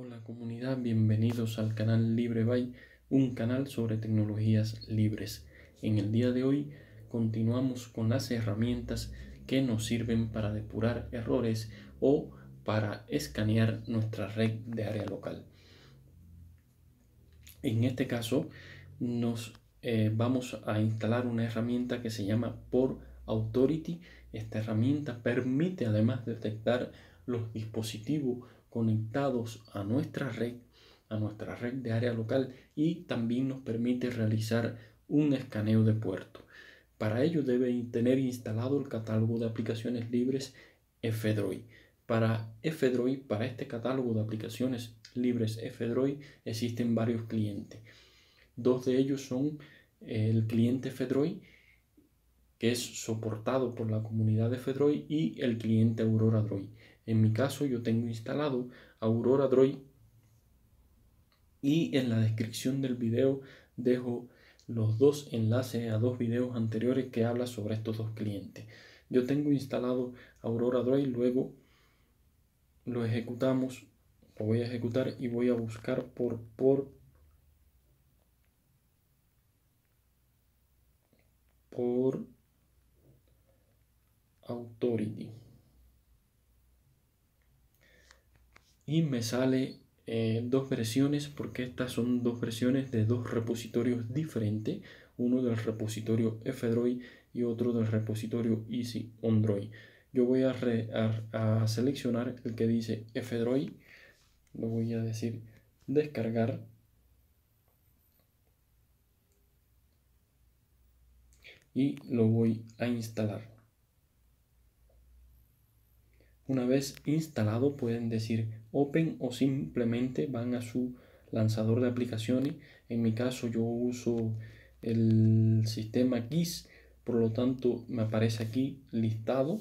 Hola comunidad, bienvenidos al canal LibreBay, un canal sobre tecnologías libres. En el día de hoy continuamos con las herramientas que nos sirven para depurar errores o para escanear nuestra red de área local. En este caso nos eh, vamos a instalar una herramienta que se llama Port Authority. Esta herramienta permite además detectar los dispositivos conectados a nuestra red, a nuestra red de área local y también nos permite realizar un escaneo de puerto. Para ello debe tener instalado el catálogo de aplicaciones libres F-Droid. Para F-Droid, para este catálogo de aplicaciones libres F-Droid existen varios clientes. Dos de ellos son el cliente F-Droid que es soportado por la comunidad de F-Droid y el cliente Aurora Droid. En mi caso yo tengo instalado Aurora Droid y en la descripción del video dejo los dos enlaces a dos videos anteriores que habla sobre estos dos clientes. Yo tengo instalado Aurora Droid, luego lo ejecutamos, lo voy a ejecutar y voy a buscar por por por authority. Y me sale eh, dos versiones porque estas son dos versiones de dos repositorios diferentes, uno del repositorio F-Droid y otro del repositorio Easy Android. Yo voy a, a, seleccionar el que dice F-Droid, lo voy a decir descargar y lo voy a instalar. Una vez instalado pueden decir Open o simplemente van a su lanzador de aplicaciones. En mi caso yo uso el sistema GIS, por lo tanto me aparece aquí listado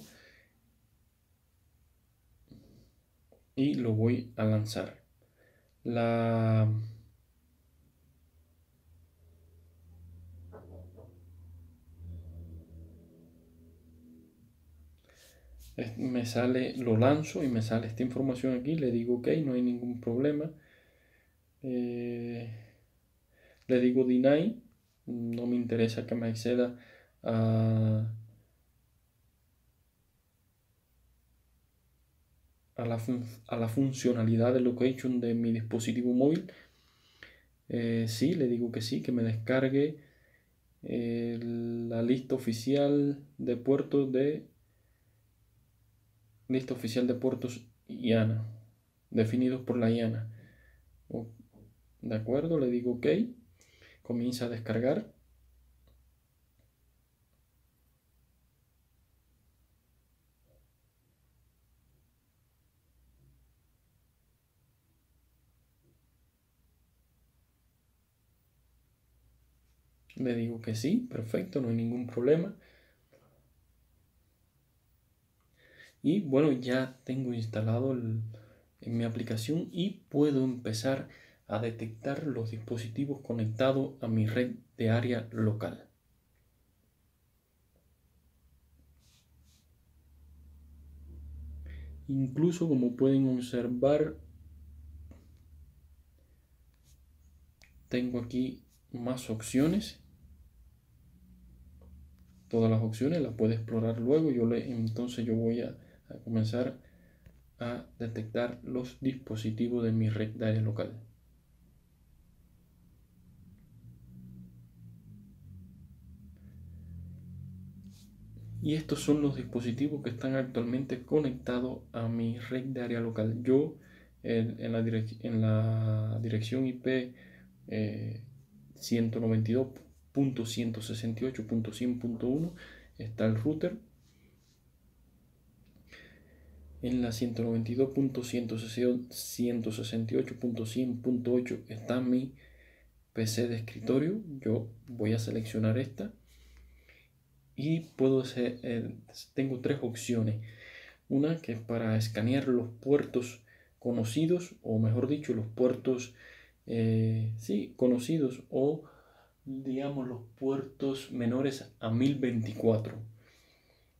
y lo voy a lanzar. La me sale, lo lanzo y me sale esta información aquí, le digo ok, no hay ningún problema. Eh, le digo deny, no me interesa que me acceda a, a, la, a la, funcionalidad de location de mi dispositivo móvil. Eh, sí, le digo que sí, que me descargue eh, la lista oficial de puertos de lista oficial de puertos IANA, definidos por la IANA. De acuerdo, le digo OK, comienza a descargar. Le digo que sí, perfecto, no hay ningún problema. Y bueno ya tengo instalado en mi aplicación y puedo empezar a detectar los dispositivos conectados a mi red de área local. Incluso como pueden observar, tengo aquí más opciones. Todas las opciones las puedo explorar luego. Yo le, entonces yo voy a a comenzar a detectar los dispositivos de mi red de área local. Y estos son los dispositivos que están actualmente conectados a mi red de área local. Yo en, la, en la, dirección IP eh, 192.168.100.1 está el router en la 192.168.100.8 está mi PC de escritorio. Yo voy a seleccionar esta y puedo hacer, eh, tengo tres opciones. Una que es para escanear los puertos conocidos, o mejor dicho, los puertos, eh, sí, conocidos, o digamos los puertos menores a 1024.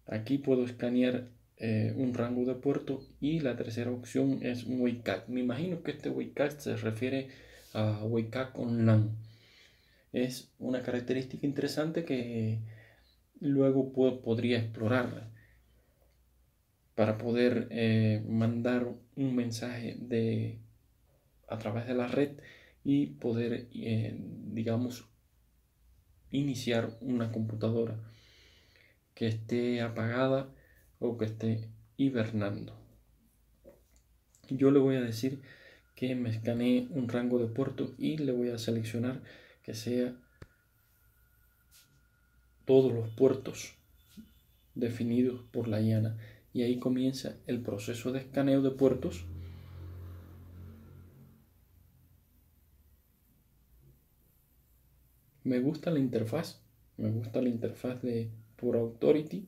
Aquí puedo escanear eh, un rango de puerto y la tercera opción es un WCAG. Me imagino que este WCAG se refiere a WCAG online. Es una característica interesante que luego podría explorar para poder eh, mandar un mensaje de, a través de la red y poder, eh, digamos, iniciar una computadora que esté apagada o que esté hibernando. Yo le voy a decir que me escanee un rango de puerto y le voy a seleccionar que sea todos los puertos definidos por la IANA y ahí comienza el proceso de escaneo de puertos. Me gusta la interfaz me gusta la interfaz de por Authority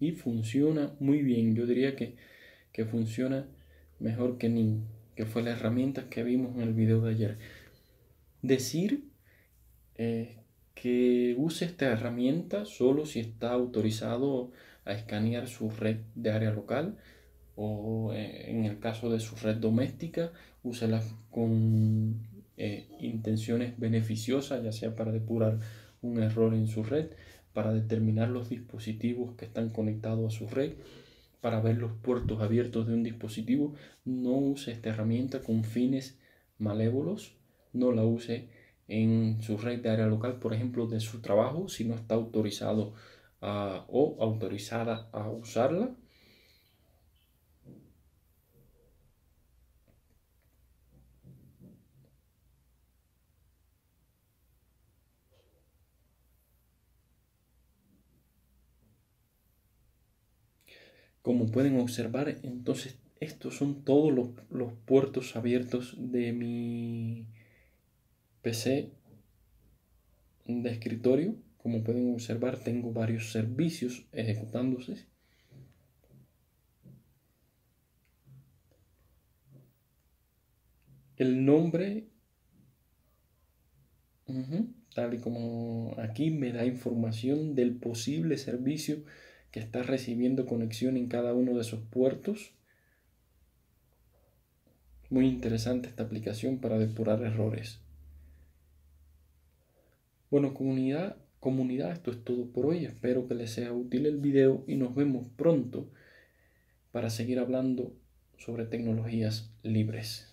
y funciona muy bien. Yo diría que, funciona mejor que NIM que fue la herramienta que vimos en el video de ayer. Decir eh, que use esta herramienta solo si está autorizado a escanear su red de área local o eh, en el caso de su red doméstica, úsela con eh, intenciones beneficiosas, ya sea para depurar un error en su red, para determinar los dispositivos que están conectados a su red, para ver los puertos abiertos de un dispositivo. No use esta herramienta con fines malévolos, no la use en su red de área local, por ejemplo, de su trabajo, si no está autorizado o autorizada a usarla. Como pueden observar, entonces estos son todos los, puertos abiertos de mi PC de escritorio. Como pueden observar, tengo varios servicios ejecutándose. El nombre, tal y como aquí me da información del posible servicio que está recibiendo conexión en cada uno de esos puertos. Muy interesante esta aplicación para depurar errores. Bueno, comunidad, comunidad, esto es todo por hoy. Espero que les sea útil el video y nos vemos pronto para seguir hablando sobre tecnologías libres.